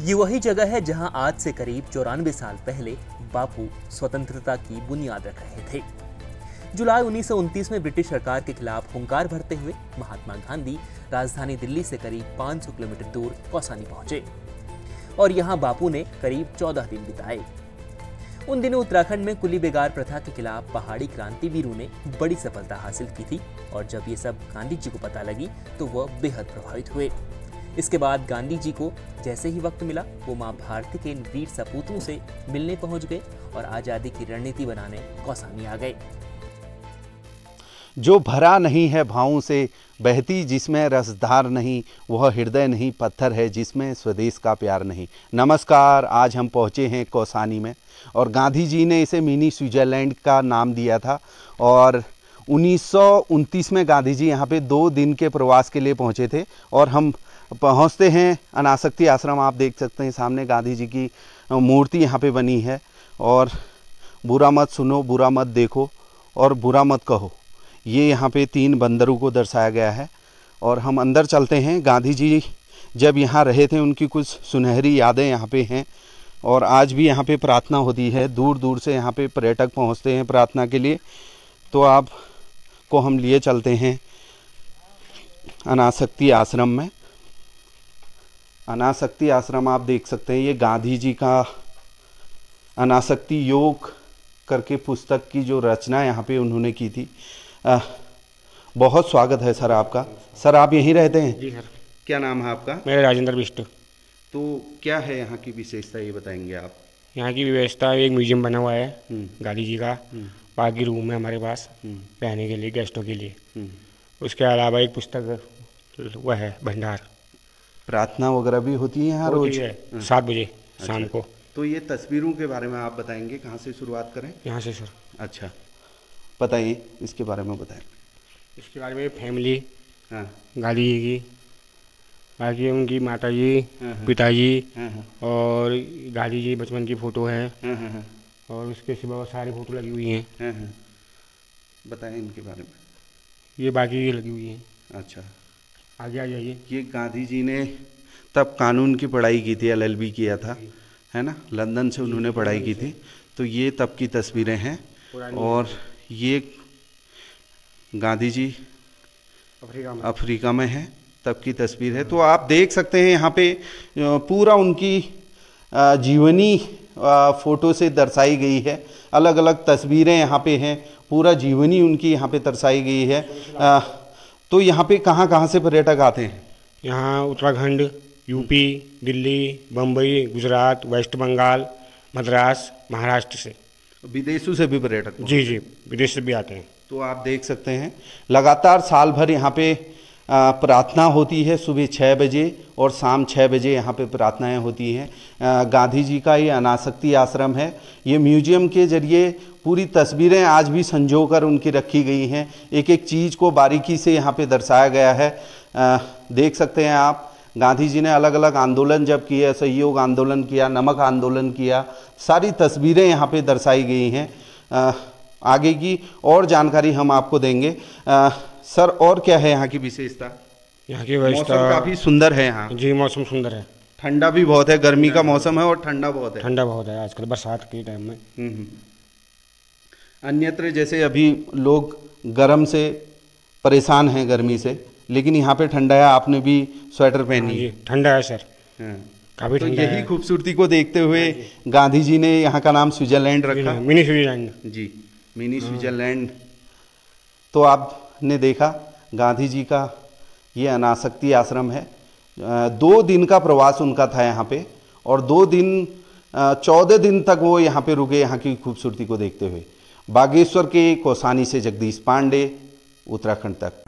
ये वही जगह है जहाँ आज से करीब चौरानवे साल पहले बापू स्वतंत्रता की बुनियाद रख रहे थे। जुलाई 1929 में ब्रिटिश सरकार के खिलाफ हुंकार भरते हुए महात्मा गांधी राजधानी दिल्ली से करीब 500 किलोमीटर दूर कौसानी पहुँचे। और यहाँ बापू ने करीब 14 दिन बिताए। उन दिनों उत्तराखंड में कुली बेगार प्रथा के खिलाफ पहाड़ी क्रांतिवीरों ने बड़ी सफलता हासिल की थी और जब ये सब गांधी जी को पता लगी तो वह बेहद प्रभावित हुए। इसके बाद गांधी जी को जैसे ही वक्त मिला, वो माँ भारती के इन वीर सपूतों से मिलने पहुँच गए और आज़ादी की रणनीति बनाने कौसानी आ गए। जो भरा नहीं है भावों से, बहती जिसमें रसधार नहीं, वह हृदय नहीं, पत्थर है जिसमें स्वदेश का प्यार नहीं। नमस्कार, आज हम पहुँचे हैं कौसानी में और गांधी जी ने इसे मिनी स्विट्ज़रलैंड का नाम दिया था और उन्नीस सौ उनतीस में गांधी जी यहाँ पे दो दिन के प्रवास के लिए पहुँचे थे और हम पहुँचते हैं। अनासक्ति आश्रम आप देख सकते हैं, सामने गांधी जी की मूर्ति यहाँ पे बनी है। और बुरा मत सुनो, बुरा मत देखो और बुरा मत कहो। ये यहाँ पे तीन बंदरों को दर्शाया गया है। और हम अंदर चलते हैं। गांधी जी जब यहाँ रहे थे, उनकी कुछ सुनहरी यादें यहाँ पे हैं। और आज भी यहाँ पे प्रार्थना होती है। दूर दूर से यहाँ पे पर्यटक पहुँचते हैं प्रार्थना के लिए। तो आप को हम लिए चलते हैं अनासक्ति आश्रम में। अनासक्ति आश्रम आप देख सकते हैं ये गांधी जी का अनासक्ति योग करके पुस्तक की जो रचना यहाँ पे उन्होंने की थी। आ, बहुत स्वागत है सर आपका। सर आप यहीं रहते हैं? जी सर। क्या नाम है आपका? मेरा राजेंद्र बिष्ट। तो क्या है यहाँ की विशेषता ये बताएँगे आप? यहाँ की व्यवस्था एक म्यूज़ियम बना हुआ है हम्म, गांधी जी का। हम्म, बाकी रूम है हमारे पास हम्म, रहने के लिए गेस्टों के लिए। उसके अलावा एक पुस्तक वह है भंडार। प्रार्थना वगैरह भी होती है यहाँ रोज? सात बजे शाम को। तो ये तस्वीरों के बारे में आप बताएँगे कहाँ से शुरुआत करें? यहाँ से सर अच्छा बताइए इसके बारे में बताएँ। इसके बारे में फैमिली हाँ। जी की बाकी उनकी माता जी हाँ, हाँ। पिताजी हाँ और गांधी जी बचपन की फ़ोटो है। और उसके सिवा बहुत सारी फ़ोटो लगी हुई हाँ। बताएँ इनके बारे में। ये बाकी लगी हुई हैं। अच्छा। आगे आ जाइए ये गांधी जी ने तब कानून की पढ़ाई की थी एलएलबी किया था है ना? लंदन से उन्होंने पढ़ाई की थी। तो ये तब की तस्वीरें हैं और ये गांधी जी अफ्रीका में। अफ्रीका में है तब की तस्वीर है। तो आप देख सकते हैं यहाँ पे पूरा उनकी जीवनी फ़ोटो से दर्शाई गई है। अलग अलग तस्वीरें यहाँ पे हैं। पूरा जीवनी उनकी यहाँ पे दर्शाई गई है। तो यहाँ पे कहाँ कहाँ से पर्यटक आते हैं? यहाँ उत्तराखंड यूपी दिल्ली बम्बई गुजरात वेस्ट बंगाल मद्रास महाराष्ट्र से। विदेशों से भी पर्यटक जी जी विदेश से भी आते हैं। तो आप देख सकते हैं लगातार साल भर यहाँ पे प्रार्थना होती है सुबह छः बजे और शाम छः बजे यहाँ पे प्रार्थनाएँ होती हैं। गांधी जी का ये अनासक्ति आश्रम है। ये म्यूज़ियम के ज़रिए पूरी तस्वीरें आज भी संजो कर उनकी रखी गई हैं। एक एक चीज़ को बारीकी से यहाँ पे दर्शाया गया है। अ, देख सकते हैं आप गांधी जी ने अलग अलग आंदोलन जब किए सहयोग आंदोलन किया नमक आंदोलन किया सारी तस्वीरें यहाँ पे दर्शाई गई हैं। आगे की और जानकारी हम आपको देंगे। अ, सर और क्या है यहाँ की विशेषता? यहाँ की मौसम व्यवस्था काफ़ी सुंदर है यहाँ। जी मौसम सुंदर है। ठंडा भी बहुत है गर्मी का मौसम है और ठंडा बहुत है। ठंडा बहुत है आजकल बरसात के टाइम में। हम्म, हम्म। अन्यत्र जैसे अभी लोग गर्म से परेशान हैं गर्मी से लेकिन यहाँ पे ठंडा है आपने भी स्वेटर हाँ पहनी है। ठंडा है सर। हाँ। काफ़ी तो यही खूबसूरती को देखते हुए गांधी जी ने यहाँ का नाम स्विट्जरलैंड रखा। Mini Switzerland. जी मिनी स्विट्जरलैंड। तो आपने देखा गांधी जी का ये अनासक्ति आश्रम है। दो दिन का प्रवास उनका था यहाँ पे, और दो दिन चौदह दिन तक वो यहाँ पे रुके, यहाँ की खूबसूरती को देखते हुए। बागेश्वर के कोसानी से जगदीश पांडे, उत्तराखंड तक।